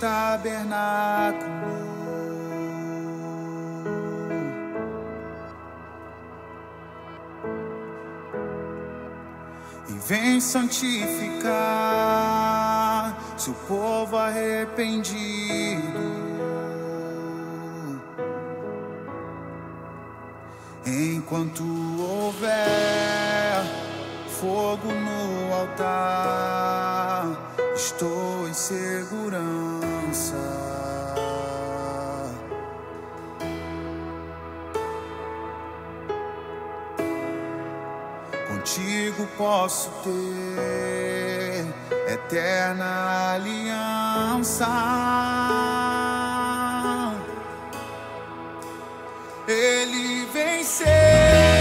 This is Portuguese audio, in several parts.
tabernáculo. E vem santificar seu povo arrependido. Enquanto houver fogo no altar estou em segurança. Contigo posso ter eterna aliança. Ele venceu.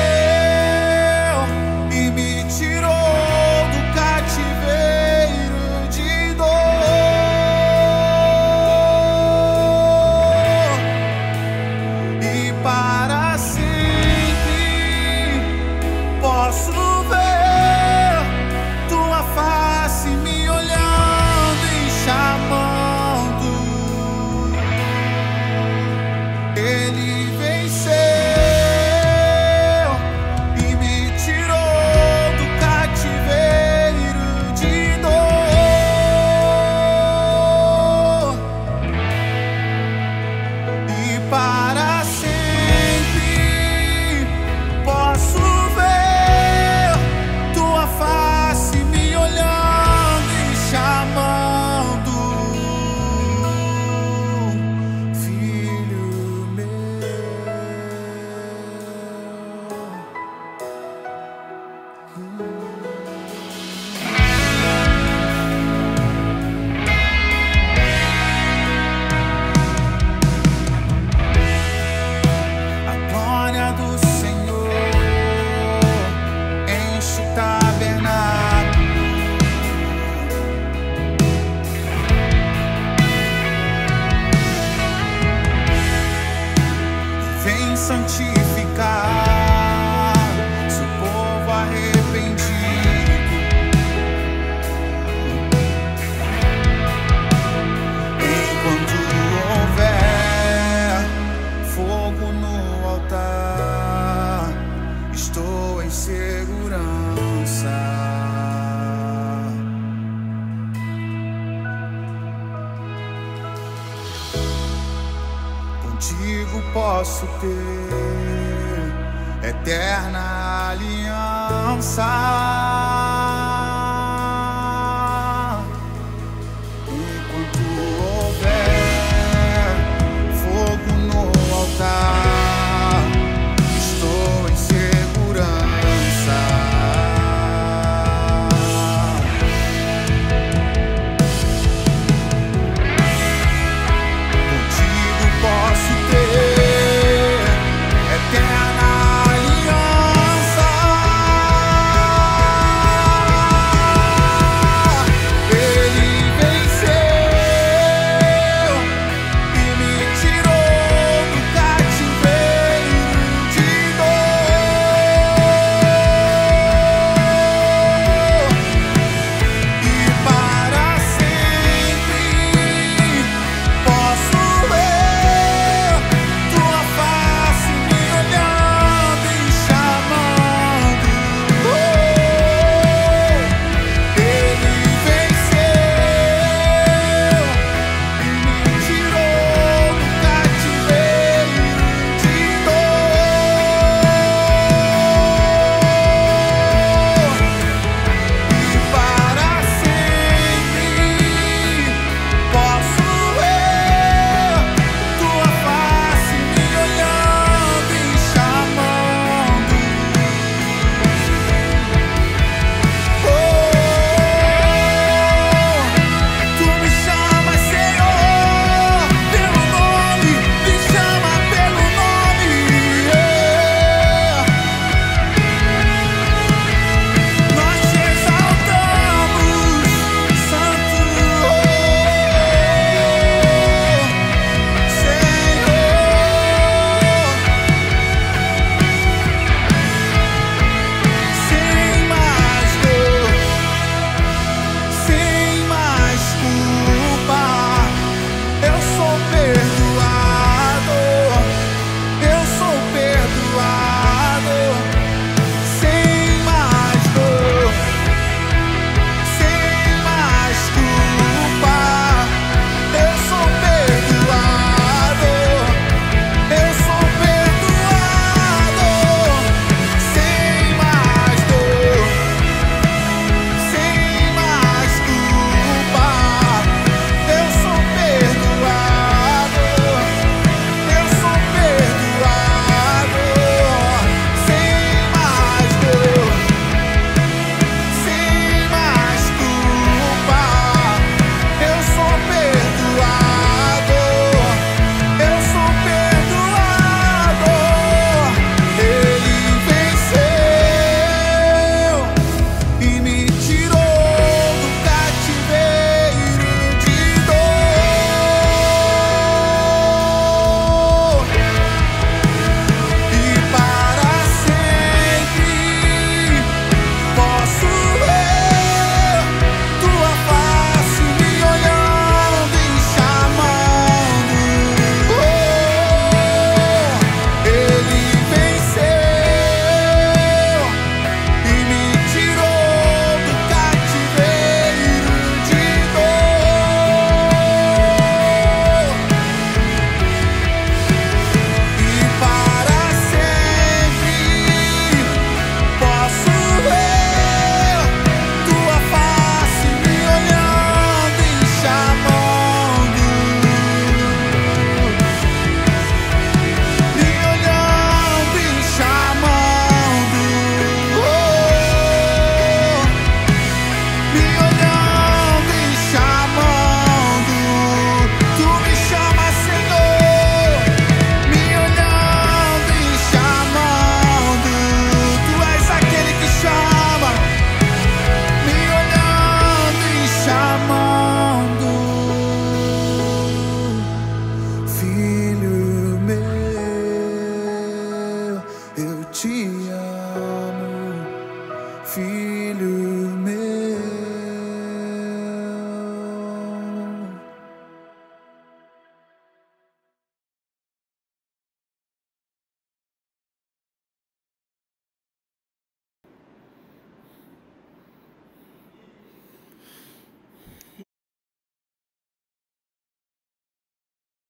posso ter eterna aliança. feel